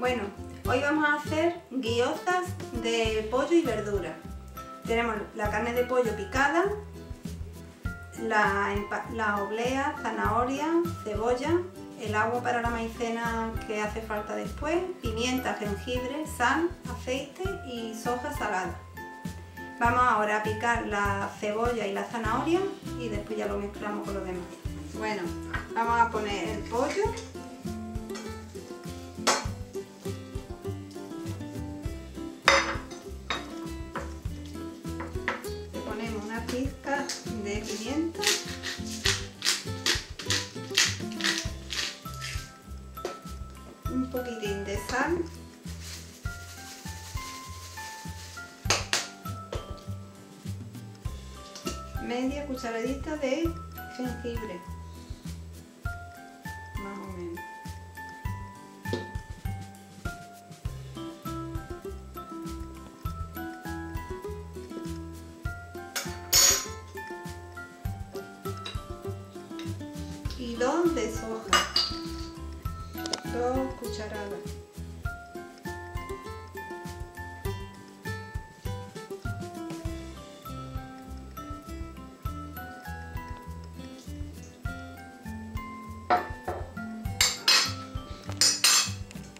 Bueno, hoy vamos a hacer guiozas de pollo y verdura. Tenemos la carne de pollo picada, la, oblea, zanahoria, cebolla, el agua para la maicena que hace falta después, pimienta, jengibre, sal, aceite y soja salada. Vamos ahora a picar la cebolla y la zanahoria y después ya lo mezclamos con lo demás. Bueno, vamos a poner el pollo de pimienta un poquitín de sal. Media cucharadita de jengibre y dos de soja, dos cucharadas.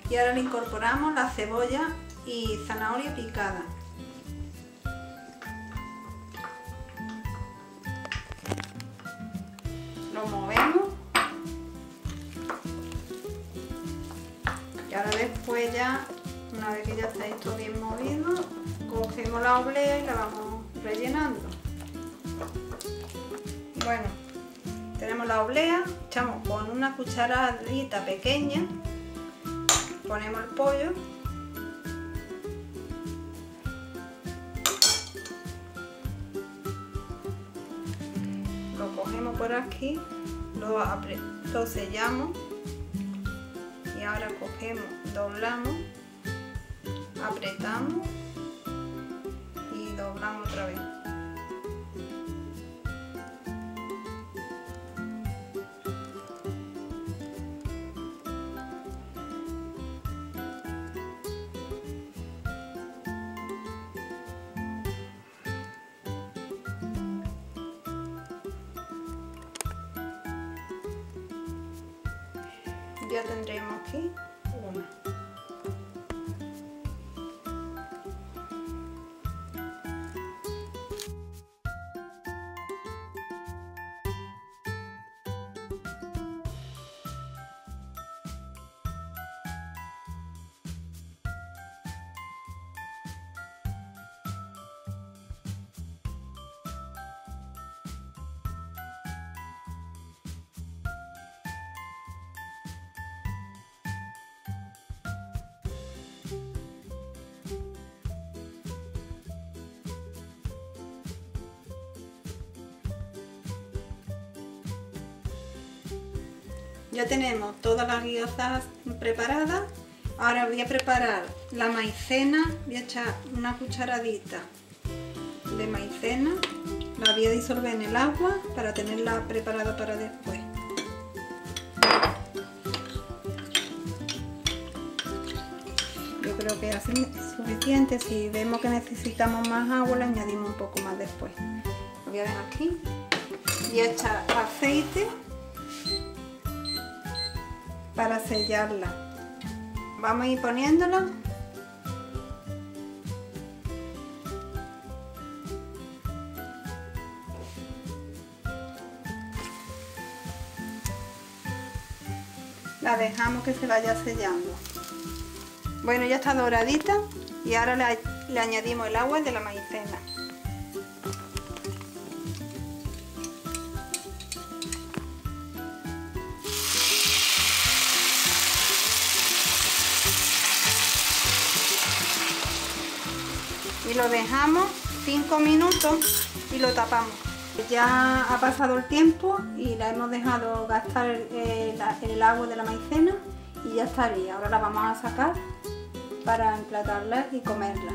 Y ahora le incorporamos la cebolla y zanahoria picada. Lo movemos ya, una vez que ya está esto bien movido, cogemos la oblea y la vamos rellenando. Bueno, tenemos la oblea, echamos con una cucharadita pequeña, ponemos el pollo lo cogemos por aquí, lo, lo sellamos y ahora cogemos, doblamos, apretamos y doblamos otra vez. ya tendremos aquí Ya tenemos todas las guiozas preparadas. Ahora voy a preparar la maicena. Voy a echar una cucharadita de maicena. La voy a disolver en el agua para tenerla preparada para después. Yo creo que es suficiente. Si vemos que necesitamos más agua, le añadimos un poco más después. Lo voy a dejar aquí. Voy a echar aceite para sellarla. Vamos a ir poniéndola. La dejamos que se vaya sellando. Bueno, ya está doradita y ahora le, le añadimos el agua de la maicena. Y lo dejamos 5 minutos y lo tapamos. Ya ha pasado el tiempo y la hemos dejado gastar el, agua de la maicena y ya estaría. Ahora la vamos a sacar para emplatarla y comerla.